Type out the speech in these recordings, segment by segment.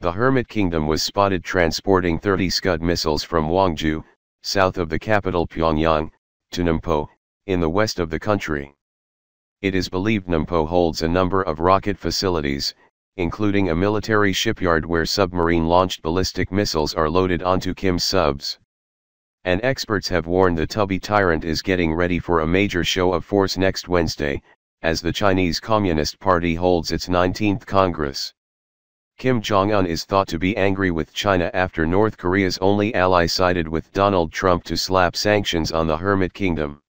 the Hermit Kingdom was spotted transporting 30 Scud missiles from Gwangju, south of the capital Pyongyang, to Nampo, in the west of the country. It is believed Nampo holds a number of rocket facilities, including a military shipyard where submarine-launched ballistic missiles are loaded onto Kim's subs. And experts have warned the tubby tyrant is getting ready for a major show of force next Wednesday, as the Chinese Communist Party holds its 19th Congress. Kim Jong-un is thought to be angry with China after North Korea's only ally sided with Donald Trump to slap sanctions on the Hermit Kingdom.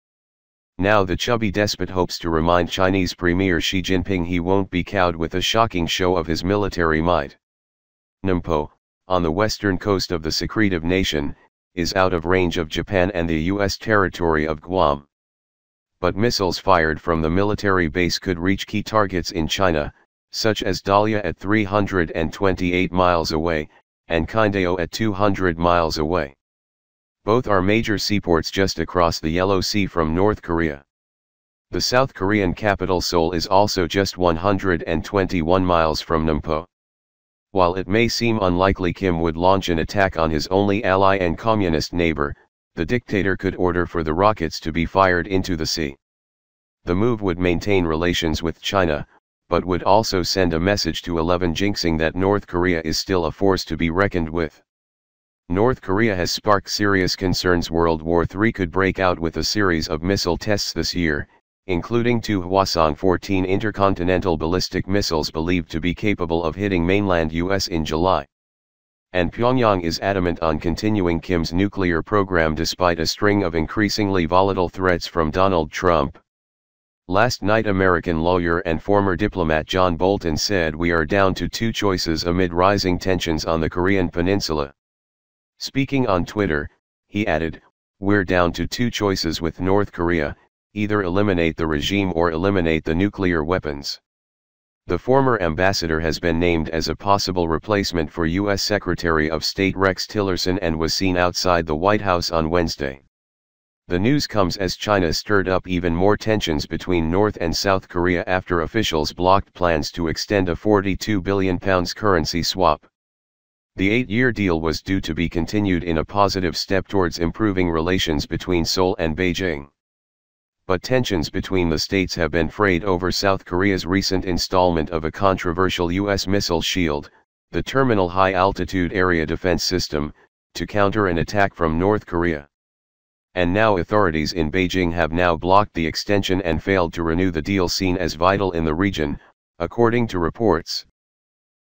Now the chubby despot hopes to remind Chinese Premier Xi Jinping he won't be cowed with a shocking show of his military might. Nampo, on the western coast of the secretive nation, is out of range of Japan and the U.S. territory of Guam. But missiles fired from the military base could reach key targets in China, such as Dalian at 328 miles away, and Qingdao at 200 miles away. Both are major seaports just across the Yellow Sea from North Korea. The South Korean capital Seoul is also just 121 miles from Nampo. While it may seem unlikely Kim would launch an attack on his only ally and communist neighbor, the dictator could order for the rockets to be fired into the sea. The move would maintain relations with China, but would also send a message to 11 Jinping that North Korea is still a force to be reckoned with. North Korea has sparked serious concerns World War III could break out with a series of missile tests this year, including two Hwasong-14 intercontinental ballistic missiles believed to be capable of hitting mainland US in July. And Pyongyang is adamant on continuing Kim's nuclear program despite a string of increasingly volatile threats from Donald Trump. Last night American lawyer and former diplomat John Bolton said we are down to two choices amid rising tensions on the Korean peninsula. Speaking on Twitter, he added, We're down to two choices with North Korea, either eliminate the regime or eliminate the nuclear weapons. The former ambassador has been named as a possible replacement for U.S. Secretary of State Rex Tillerson and was seen outside the White House on Wednesday. The news comes as China stirred up even more tensions between North and South Korea after officials blocked plans to extend a £42 billion currency swap. The eight-year deal was due to be continued in a positive step towards improving relations between Seoul and Beijing. But tensions between the states have been frayed over South Korea's recent installment of a controversial U.S. missile shield, the Terminal High Altitude Area Defense System, to counter an attack from North Korea. And now authorities in Beijing have now blocked the extension and failed to renew the deal seen as vital in the region, according to reports.